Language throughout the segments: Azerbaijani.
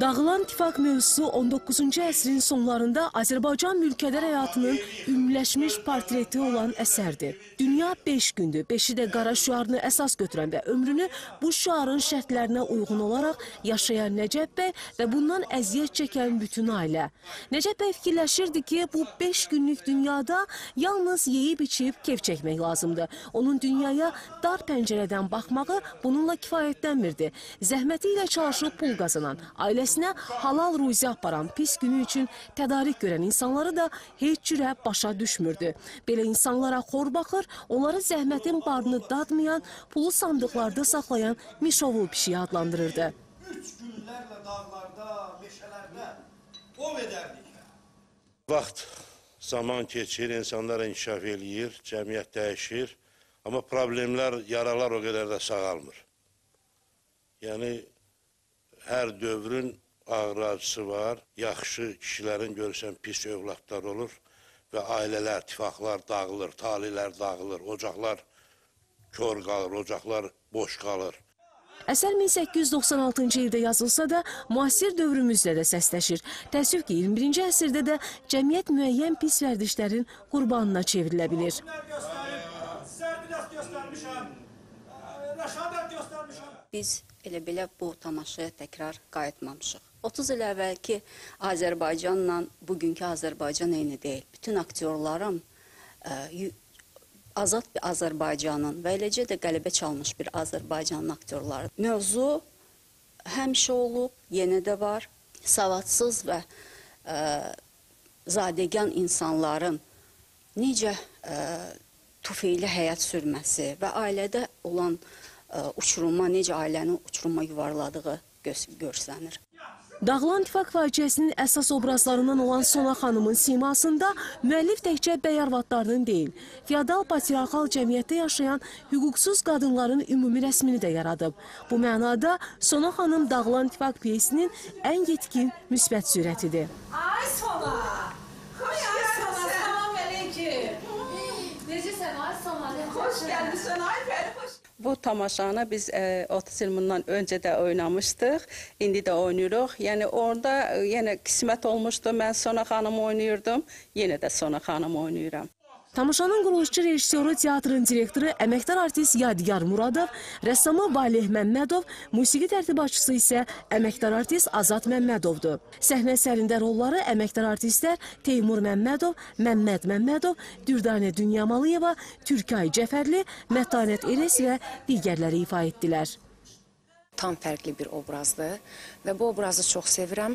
Dağılan İttifaq mövzusu 19-cu əsrin sonlarında Azərbaycan mülkədar həyatının ümumləşmiş portreti olan əsərdir. Dünya 5 gündür, 5-i də qara şüarını əsas götürən və ömrünü bu şüarın şərtlərinə uyğun olaraq yaşayan Nəcəb bəy və bundan əziyyət çəkən bütün ailə. Nəcəb bəy fikirləşirdi ki, bu 5 günlük dünyada yalnız yeyib-içib keyf çəkmək lazımdır. Onun dünyaya dar pəncərədən baxmağı bununla kifayətlənmirdi. Zəhməti ilə çalışıb pul qazanan, ailəsinə halal ruzi aparan pis günü üçün tədarik görən insanları da heç cürə başa düşmürdü. Belə insanlara xor baxır, onları zəhmətin barını dadmayan, pulu sandıqlarda saxlayan Mişovul pişiyi adlandırırdı. Üç günlərlə dağlarda, meşələrdə ov edərdik. Vaxt zaman keçir, insanlar inkişaf eləyir, cəmiyyət dəyişir, amma problemlər, yaralar o qədər də sağalmır. Yəni hər dövrün ağır acısı var. Yaxşı kişilərin görürsən pis övladlar olur və ailələr, tifaqlar dağılır, talilər dağılır, ocaqlar kör qalır, ocaqlar boş qalır. Əsər 1896-cı ildə yazılsa da, müasir dövrümüzlə də səsləşir. Təəssüf ki, 21-ci əsrdə də cəmiyyət müəyyən pis vərdişlərin qurbanına çevrilə bilir. Rəşadət göstərmişəm. Biz elə belə bu tamaşaya təkrar qayıtmamışıq. 30 il əvvəlki Azərbaycanla bugünkü Azərbaycan eyni deyil. Bütün aktyorların ə, yu- azad bir Azərbaycanın və eləcə də qələbə çalmış bir Azərbaycanın aktyorları. Mövzu həmişə olub, yenə də var. Savadsız və ə, zadəgan insanların necə ə, tufeyli həyat sürməsi və ailədə olan ə, uçuruma, necə ailənin uçuruma yuvarladığı görsənir. Dağılan İttifaq faciəsinin əsas obrazlarından olan Sona xanımın simasında müəllif təkcə bəy arvadlarının deyil, feodal patriarxal cəmiyyətdə yaşayan hüquqsuz qadınların ümumi rəsmini də yaradıb. Bu mənada Sona xanım Dağılan İttifaq piyesinin ən yetkin müsbət sürətidir. Ay Sona! Hoş ay Sona, salam aleyküm. Necəsən ay Sona? Hoş gəlmisən ay Pəri, hoş Bu tamaşanı biz e, 30 il bundan öncə də oynamışdıq. İndi də oynayırıq. Yəni orada e, yenə qismət olmuşdu. Mən Sona xanım oynayırdım. Yenə də Sona xanım oynayıram. Tamaşanın quruluşçu rejissoru, teatrın direktoru, əməkdar artist Yadigar Muradov, rəssamı Valih Məmmədov, musiqi tərtibatçısı isə əməkdar artist Azad Məmmədovdur. Səhnə əsərində rolları əməkdar artistlər Teymur Məmmədov, Məmməd Məmmədov, Dürdanə Dünyamalıyeva, Türkay Cəfərli, Mətanət Eres və digərləri ifa etdilər. tam fərqli bir obrazdır və bu obrazı çox sevirəm.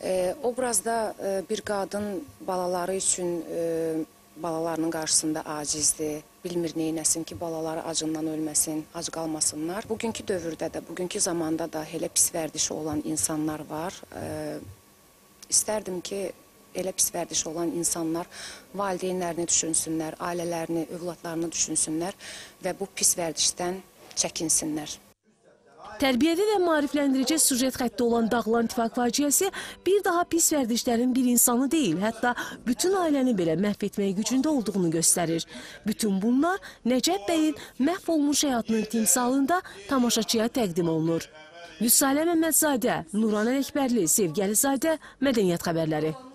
E, obrazda e, bir qadın balaları üçün e, balalarının qarşısında acizdir. Bilmir neynəsin ki, balaları acından ölməsin, ac qalmasınlar. Bugünkü dövrdə də, bugünkü zamanda da elə pis vərdişi olan insanlar var. E, istərdim ki, elə pis vərdişi olan insanlar valideynlərini düşünsünlər, ailələrini, övladlarını düşünsünlər və bu pis vərdişdən çəkinsinlər. Tərbiyəvi və maarifləndirici sujet xətti olan Dağılan İttifaq faciəsi bir daha pis vərdişlərin bir insanı deyil, hətta bütün ailəni belə məhv etmək gücündə olduğunu göstərir. Bütün bunlar Nəcəb bəyin məhv olmuş həyatının timsalında tamaşaçıya təqdim olunur. Vüsalə Məmmədzadə, Nuran Ələkbərli, Sevgəlizadə, Mədəniyyət xəbərləri.